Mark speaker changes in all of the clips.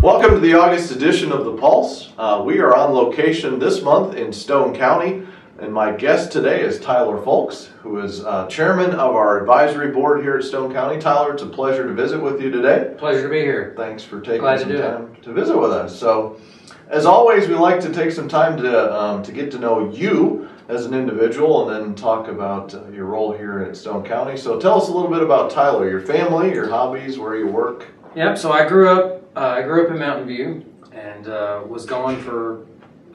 Speaker 1: Welcome to the August edition of The Pulse. Uh, we are on location this month in Stone County, and my guest today is Tyler Fowlkes, who is uh, chairman of our advisory board here at Stone County. Tyler, it's a pleasure to visit with you today.
Speaker 2: Pleasure to be here.
Speaker 1: Thanks for taking
Speaker 2: Glad to
Speaker 1: some
Speaker 2: it.
Speaker 1: time to visit with us. So, as always, we like to take some time to um, to get to know you as an individual, and then talk about uh, your role here at Stone County. So, tell us a little bit about Tyler, your family, your hobbies, where you work.
Speaker 2: Yep. So I grew up. Uh, I grew up in Mountain View, and uh, was gone for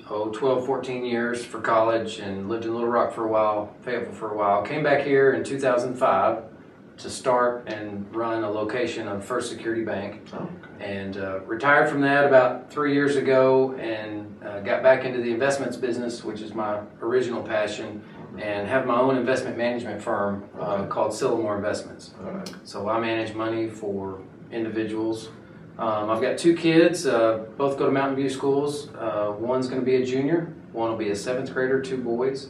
Speaker 2: oh 12, 14 years for college, and lived in Little Rock for a while, Fayetteville for a while. Came back here in 2005 to start and run a location of First Security Bank,
Speaker 1: Oh,
Speaker 2: and uh, retired from that about three years ago, and uh, got back into the investments business, which is my original passion, and have my own investment management firm uh, called Sylamore Investments.
Speaker 1: right.
Speaker 2: So I manage money for individuals. Um, I've got two kids, uh, both go to Mountain View schools. Uh, one's going to be a junior, one will be a seventh grader, two boys.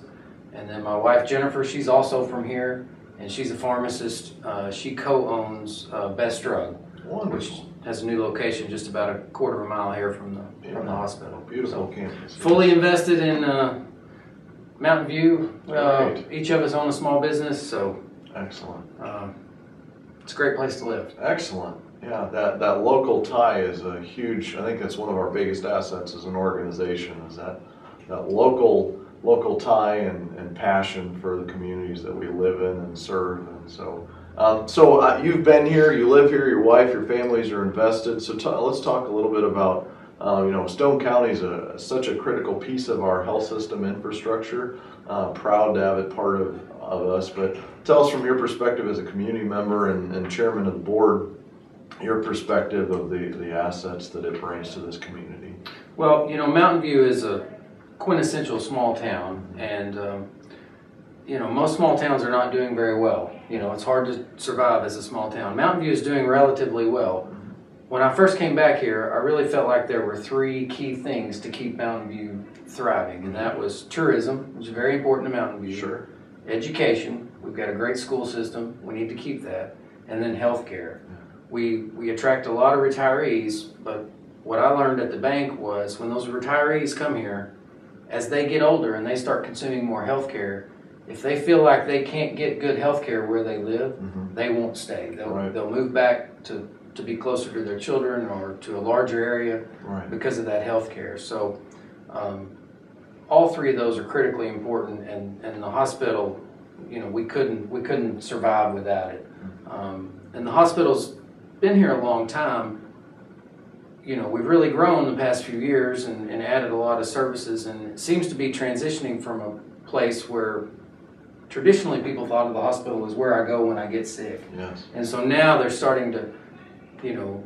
Speaker 2: And then my wife Jennifer, she's also from here, and she's a pharmacist. Uh, she co owns uh, Best Drug, which has a new location just about a quarter of a mile here from the, from the hospital.
Speaker 1: Beautiful campus.
Speaker 2: Fully invested in uh, Mountain View. Uh, each of us own a small business, so
Speaker 1: Excellent.
Speaker 2: um, it's a great place to live.
Speaker 1: Excellent. Yeah, that, that local tie is a huge, I think that's one of our biggest assets as an organization is that, that local, local tie and, and passion for the communities that we live in and serve. And so, um, so uh, you've been here, you live here, your wife, your families are invested. So ta- let's talk a little bit about, um, you know, Stone County is a, such a critical piece of our health system infrastructure. Uh, proud to have it part of, of us, but tell us from your perspective as a community member and, and chairman of the board, your perspective of the, the assets that it brings to this community.
Speaker 2: Well, you know, Mountain View is a quintessential small town, and um, you know, most small towns are not doing very well. You know, it's hard to survive as a small town. Mountain View is doing relatively well. When I first came back here, I really felt like there were three key things to keep Mountain View thriving, and that was tourism, which is very important to Mountain View. Sure. Education, we've got a great school system, we need to keep that, and then healthcare. We we attract a lot of retirees, but what I learned at the bank was when those retirees come here, as they get older and they start consuming more health care, if they feel like they can't get good health care where they live,
Speaker 1: Mhm.
Speaker 2: they won't stay. They'll,
Speaker 1: Right.
Speaker 2: they'll move back to, to be closer to their children or to a larger area
Speaker 1: Right.
Speaker 2: because of that health care. So um, all three of those are critically important and, and the hospital, you know, we couldn't, we couldn't survive without it. Um, and the hospital's been here a long time. You know, we've really grown the past few years and, and added a lot of services and it seems to be transitioning from a place where traditionally people thought of the hospital as where I go when I get sick.
Speaker 1: Yes.
Speaker 2: And so now they're starting to, you know,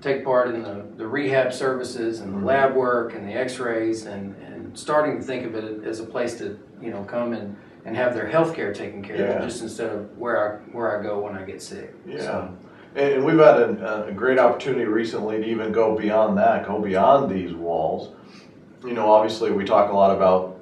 Speaker 2: take part in the, the rehab services and the
Speaker 1: Mhm.
Speaker 2: lab work and the x-rays and, and starting to think of it as a place to, you know, come and, and have their health care taken care
Speaker 1: Yeah.
Speaker 2: of just instead of where I, where I go when I get sick.
Speaker 1: Yeah.
Speaker 2: So,
Speaker 1: And and we've had a, a great opportunity recently to even go beyond that, go beyond these walls. You know, obviously, we talk a lot about,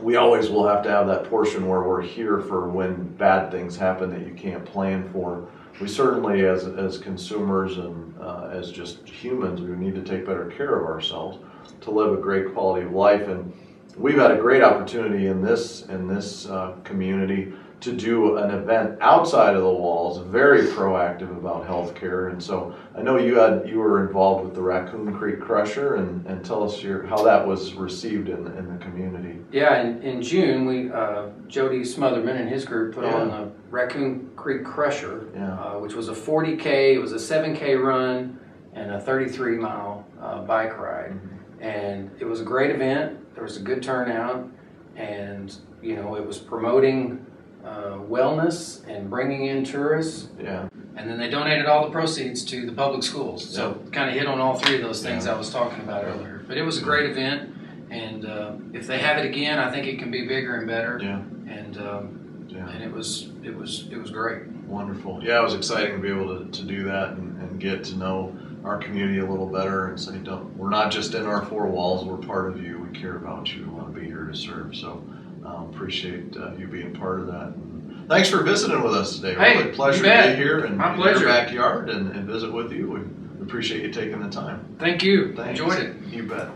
Speaker 1: we always will have to have that portion where we're here for when bad things happen that you can't plan for. We certainly, as, as consumers and uh, as just humans, we need to take better care of ourselves to live a great quality of life. And we've had a great opportunity in this in this uh, community to do an event outside of the walls, very proactive about healthcare. And so I know you had you were involved with the Raccoon Creek Crusher, and, and tell us your how that was received in in the community.
Speaker 2: yeah, in, in June, we, uh, Jody Smotherman and his group put on the Raccoon Creek Crusher,
Speaker 1: Yeah.
Speaker 2: uh, which was a 40K, it was a 7K run and a 33 mile uh, bike ride. and it was a great event. There was a good turnout, and you know it was promoting uh, wellness and bringing in tourists.
Speaker 1: Yeah.
Speaker 2: And then they donated all the proceeds to the public schools. So kind of hit on all three of those things
Speaker 1: Yeah.
Speaker 2: I was talking about earlier. But it was a great event, and uh, if they have it again, I think it can be bigger and better.
Speaker 1: Yeah.
Speaker 2: And um,
Speaker 1: Yeah.
Speaker 2: and it was it was it was great.
Speaker 1: Wonderful. Yeah, it was exciting to be able to, to do that and, and get to know our community a little better and say, don't, we're not just in our four walls, we're part of you. We care about you. We want to be here to serve. So um, appreciate uh, you being part of that. And thanks for visiting with us today.
Speaker 2: Hey,
Speaker 1: really pleasure
Speaker 2: you
Speaker 1: to be here and
Speaker 2: My
Speaker 1: in your
Speaker 2: pleasure.
Speaker 1: backyard and, and visit with you. We Appreciate you taking the time.
Speaker 2: Thank you.
Speaker 1: Thanks.
Speaker 2: Enjoyed it.
Speaker 1: You bet.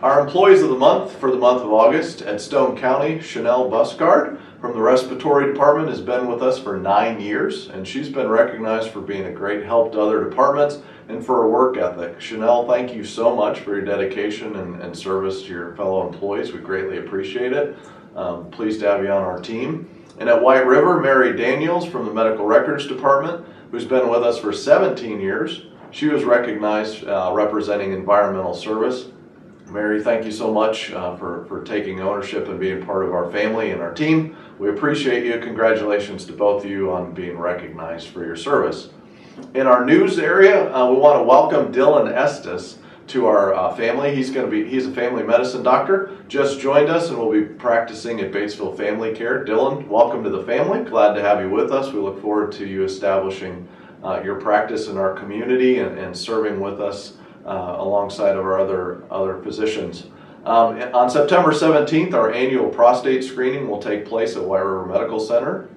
Speaker 1: Our employees of the month for the month of August at Stone County, Chanel Busgard from the respiratory department has been with us for nine years and she's been recognized for being a great help to other departments and for a work ethic. Chanel, thank you so much for your dedication and, and service to your fellow employees. We greatly appreciate it. Um, pleased to have you on our team. And at White River, Mary Daniels from the medical records department, who's been with us for 17 years. She was recognized uh, representing environmental service. Mary, thank you so much uh, for, for taking ownership and being part of our family and our team. We appreciate you. Congratulations to both of you on being recognized for your service. In our news area, uh, we want to welcome Dylan Estes to our uh, family. He's going to be he's a family medicine doctor. Just joined us and will be practicing at Batesville Family Care. Dylan, welcome to the family. Glad to have you with us. We look forward to you establishing uh, your practice in our community and, and serving with us uh, alongside of our other other physicians. Um, on September 17th, our annual prostate screening will take place at White River Medical Center.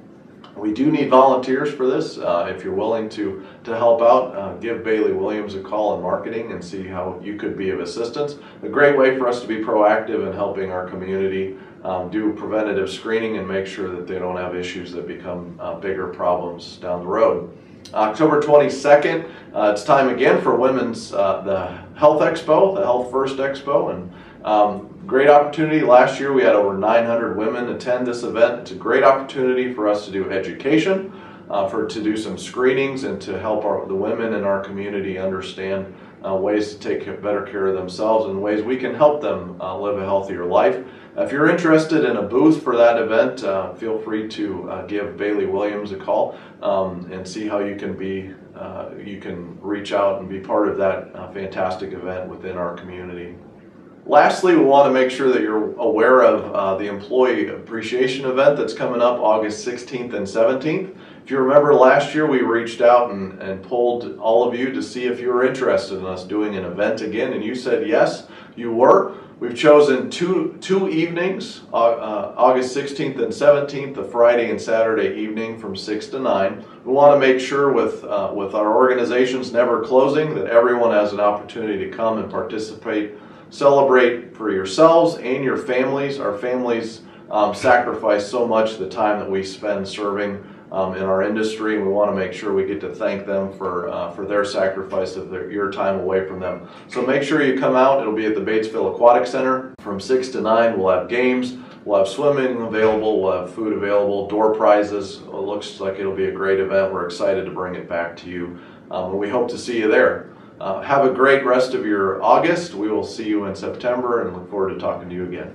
Speaker 1: We do need volunteers for this. Uh, if you're willing to, to help out, uh, give Bailey Williams a call in marketing and see how you could be of assistance. A great way for us to be proactive in helping our community um, do preventative screening and make sure that they don't have issues that become uh, bigger problems down the road. October 22nd, uh, it's time again for Women's uh, the Health Expo, the Health First Expo, and um, great opportunity. Last year we had over 900 women attend this event. It's a great opportunity for us to do education, uh, for to do some screenings, and to help our, the women in our community understand uh, ways to take better care of themselves and ways we can help them uh, live a healthier life. If you're interested in a booth for that event, uh, feel free to uh, give Bailey Williams a call um, and see how you can be, uh, you can reach out and be part of that fantastic event within our community. Lastly, we want to make sure that you're aware of uh, the employee appreciation event that's coming up August 16th and 17th. If you remember last year, we reached out and, and pulled all of you to see if you were interested in us doing an event again, and you said yes, you were. We've chosen two, two evenings, uh, uh, August 16th and 17th, the Friday and Saturday evening from 6 to 9. We want to make sure with, uh, with our organizations never closing that everyone has an opportunity to come and participate, celebrate for yourselves and your families. Our families um, sacrifice so much the time that we spend serving um, in our industry, we want to make sure we get to thank them for uh, for their sacrifice of their, your time away from them. So make sure you come out. It'll be at the Batesville Aquatic Center from six to nine. We'll have games. We'll have swimming available. We'll have food available. Door prizes. It looks like it'll be a great event. We're excited to bring it back to you, um, we hope to see you there. Uh, have a great rest of your August. We will see you in September and look forward to talking to you again.